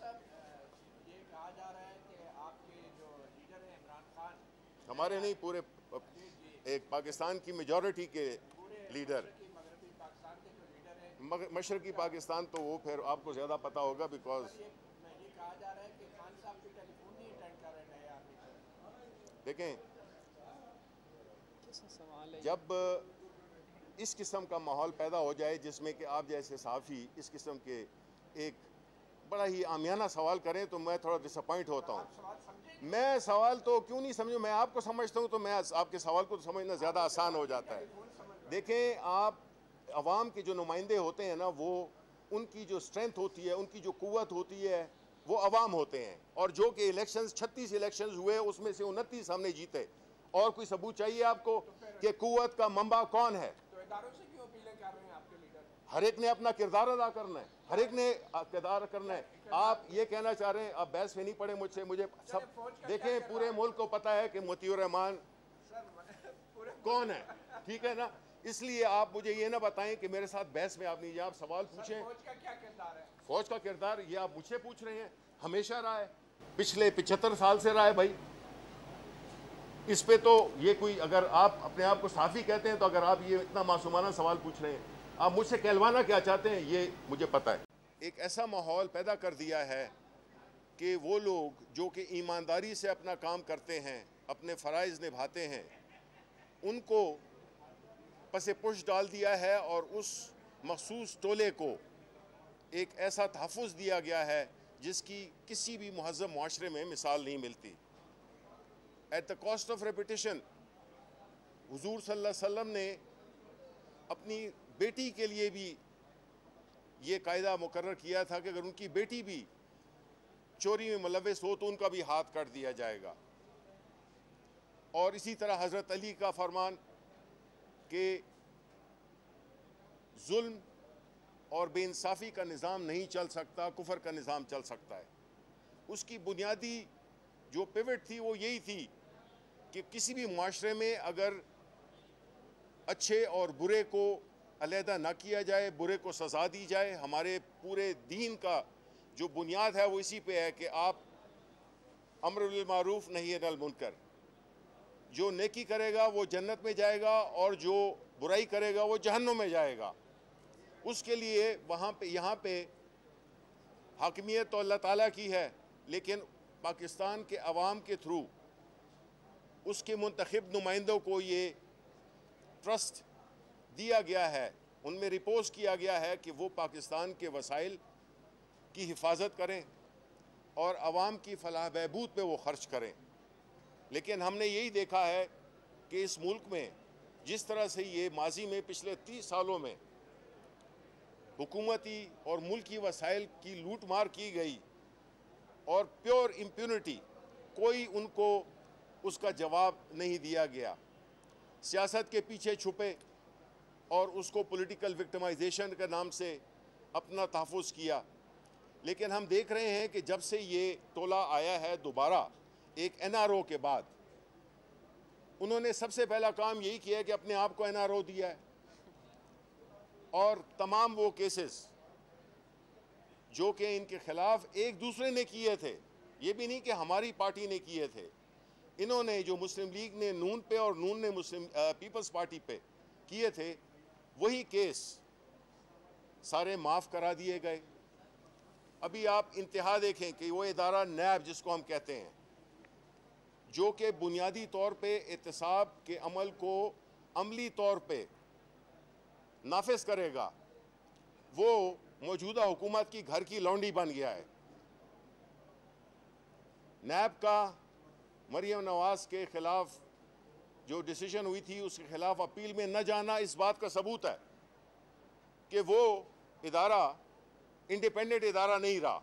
साहब ये कहा जा रहा है कि आपके जो लीडर हैं इमरान खान हमारे नहीं पूरे एक पाकिस्तान की मेजॉरिटी के लीडर। मशरकी पाकिस्तान तो वो फिर आपको ज़्यादा पता होगा बिकॉज़ है देखें कैसा सवाल है? जब इस किस्म का माहौल पैदा हो जाए जिसमें कि आप जैसे साफ़ी इस किस्म के एक बड़ा ही आमियाना सवाल करें तो मैं थोड़ा डिसअपॉइंट होता हूँ। मैं सवाल तो क्यों नहीं समझूं? मैं आपको समझता हूँ तो मैं आपके सवाल को तो समझना ज़्यादा आसान हो जाता है। देखें, आप आवाम के जो नुमाइंदे होते हैं ना, वो उनकी जो स्ट्रेंथ होती है, उनकी जो कुवत होती है, वो अवाम होते हैं। और जो कि इलेक्शन छत्तीस इलेक्शन हुए, उसमें से उनतीस हमने जीते। और कोई सबूत चाहिए आपको कि कुवत का मंबा कौन है? तो हर एक ने अपना किरदार अदा करना है हर एक ने किरदार करना है। आप ये कहना चाह रहे हैं आप बहस में नहीं पड़े मुझसे मुझे सब देखें पूरे मुल्क को पता है कि मोतियुर रहमान कौन है? ठीक है ना? इसलिए आप मुझे ये ना बताएँ कि मेरे साथ बहस में आप नहीं आप सवाल पूछें। फौज का क्या किरदार है? फौज का किरदार ये आप मुझसे पूछ रहे हैं हमेशा रहा है। पिछले पिछहत्तर साल से रहा है भाई। इस पे तो ये कोई अगर आप अपने आप को साफी कहते हैं तो अगर आप ये इतना मासूमाना सवाल पूछ रहे हैं आप मुझसे कहलवाना क्या चाहते हैं, ये मुझे पता है। एक ऐसा माहौल पैदा कर दिया है कि वो लोग जो कि ईमानदारी से अपना काम करते हैं, अपने फ़राइज़ निभाते हैं, उनको पसे पुश डाल दिया है और उस मखसूस टोले को एक ऐसा तहफ़ दिया गया है जिसकी किसी भी महजब माशरे में मिसाल नहीं मिलती। At the cost of repetition हजूर वसल्लम ने अपनी बेटी के लिए भी ये कायदा मुकर किया था कि अगर उनकी बेटी भी चोरी में मुलविस हो तो उनका भी हाथ काट दिया जाएगा। और इसी तरह हज़रत अली का फरमान कि जुल्म और बेइंसाफ़ी का निज़ाम नहीं चल सकता, कुफर का निज़ाम चल सकता है। उसकी बुनियादी जो पिवट थी वो यही थी कि किसी भी माशरे में अगर अच्छे और बुरे को अलहदा ना किया जाए, बुरे को सज़ा दी जाए, हमारे पूरे दीन का जो बुनियाद है वो इसी पे है कि आप अमर मारूफ नहीं नल मुनकर। जो नेकी करेगा वो जन्नत में जाएगा और जो बुराई करेगा वो जहन्नुम में जाएगा। उसके लिए वहाँ पे, यहाँ पे हाकमियत तो अल्लाह ताला की है, लेकिन पाकिस्तान के अवाम के थ्रू उसके मंतखब नुमाइंदों को ये ट्रस्ट दिया गया है, उनमें रिपोज किया गया है कि वो पाकिस्तान के वसाइल की हिफाजत करें और आवाम की फलाह बहबूद पे वो ख़र्च करें। लेकिन हमने यही देखा है कि इस मुल्क में जिस तरह से ये माजी में पिछले तीस सालों में हुकूमती और मुल्की वसाइल की लूट मार की गई और प्योर इम्प्यूनिटी, कोई उनको उसका जवाब नहीं दिया गया। सियासत के पीछे छुपे और उसको पॉलिटिकल विक्टमाइजेशन के नाम से अपना तहफ़ किया। लेकिन हम देख रहे हैं कि जब से ये टोला आया है दोबारा, एक एनआरओ के बाद, उन्होंने सबसे पहला काम यही किया कि अपने आप को एनआरओ दिया है। और तमाम वो केसेस जो कि इनके खिलाफ एक दूसरे ने किए थे, ये भी नहीं कि हमारी पार्टी ने किए थे। इन्होंने जो मुस्लिम लीग ने नून पे और नून ने मुस्लिम पीपल्स पार्टी पे किए थे वही केस सारे माफ़ करा दिए गए। अभी आप इंतहा देखें कि वो इदारा नैब जिसको हम कहते हैं, जो कि बुनियादी तौर पे एहतसाब के अमल को अमली तौर पे नाफिज करेगा, वो मौजूदा हुकूमत की घर की लौंडी बन गया है। नैब का मरियम नवाज़ के ख़िलाफ़ जो डिसीज़न हुई थी उसके ख़िलाफ़ अपील में न जाना इस बात का सबूत है कि वो इदारा इंडिपेंडेंट इदारा नहीं रहा।